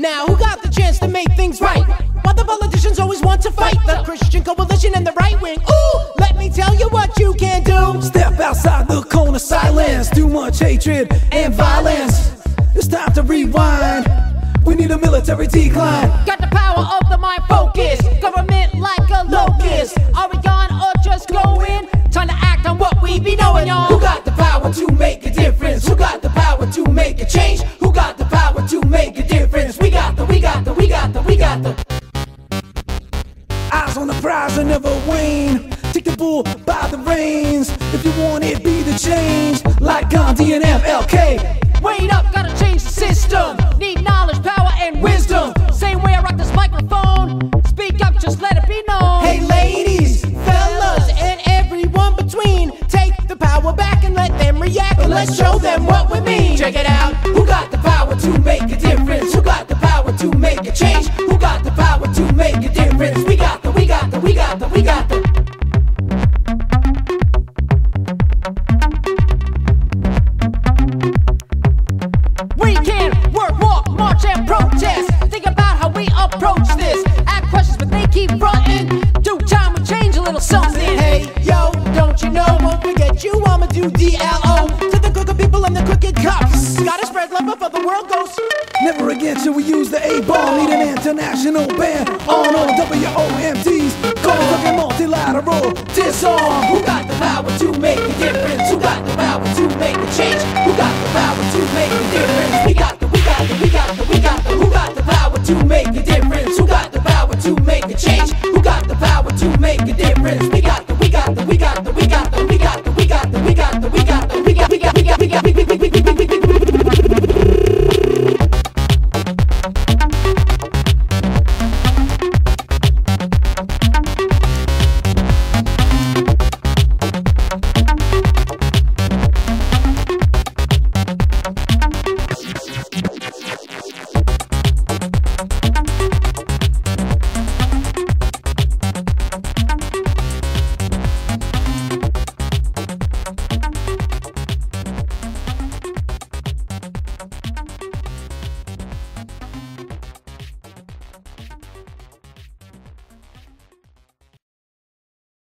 Now, who got the chance to make things right? While the politicians always want to fight the Christian coalition and the right wing. Ooh, let me tell you what you can do. Step outside the cone of silence. Too much hatred and violence. It's time to rewind. We need a military decline. Got the power of the mind focus. Government like a locust. Are on the prize and never wane. Take the bull by the reins. If you want it, be the change. Like Gandhi and MLK. Wait up, gotta change the system. Need knowledge, power, and wisdom. Same way I rock this microphone. Speak up, just let it be known. Hey, ladies, fellas, and everyone between. Take the power back and let them react. And let's show them what we mean. Check it out. Little something. Hey, yo, don't you know? Won't forget you. I'ma do DLO to the crooked people and the crooked cops. Gotta spread love before the world goes. Never again should we use the A-bomb. Need an international ban on all WOMDs. Gold looking multilateral disarm. Who got the power to make a difference? Who got the power to make a change? Who got the power to make a difference? We got the, we got the, we got the, we got the. Who got the power to make a difference? Who got the power to make a change? Who got the power to make a We got